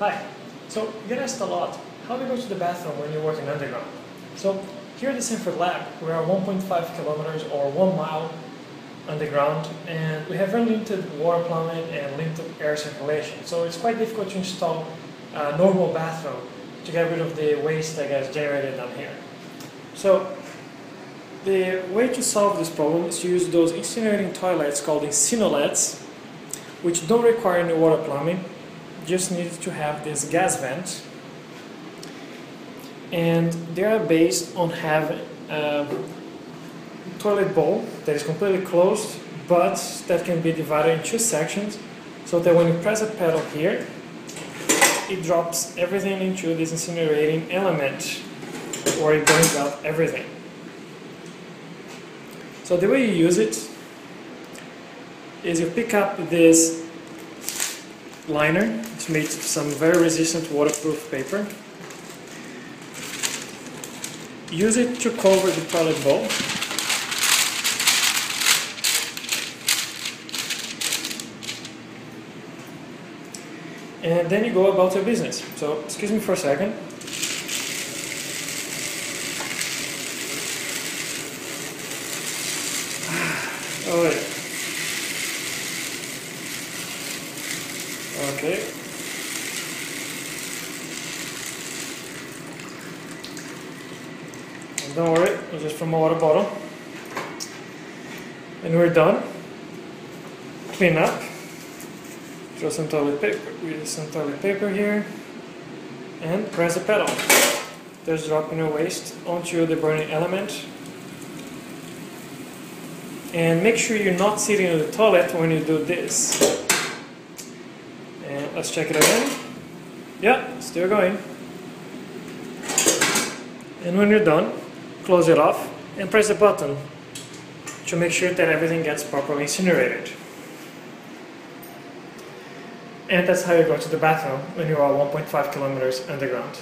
Hi. So you get asked a lot, how do you go to the bathroom when you're working underground? So here at the Sanford Lab, we are 1.5 kilometers or one mile underground and we have very limited water plumbing and limited air circulation. So it's quite difficult to install a normal bathroom to get rid of the waste that gets generated down here. So the way to solve this problem is to use those incinerating toilets called Incinolets, which don't require any water plumbing just need to have this gas vent and they are based on having a toilet bowl that is completely closed but that can be divided in two sections so that when you press a pedal here it drops everything into this incinerating element or it burns out everything. So the way you use it is you pick up this liner. Made of some very resistant waterproof paper. Use it to cover the toilet bowl. And then you go about your business. So, excuse me for a second. Oh, yeah. Okay. And don't worry, it's just from a water bottle. And we're done. Clean up. Throw some toilet paper, use some toilet paper here. And press the pedal. Just dropping your waste onto the burning element. And make sure you're not sitting on the toilet when you do this. And let's check it again. Yeah, still going. And when you're done, close it off and press the button to make sure that everything gets properly incinerated. And that's how you go to the bathroom when you are 1.5 kilometers underground.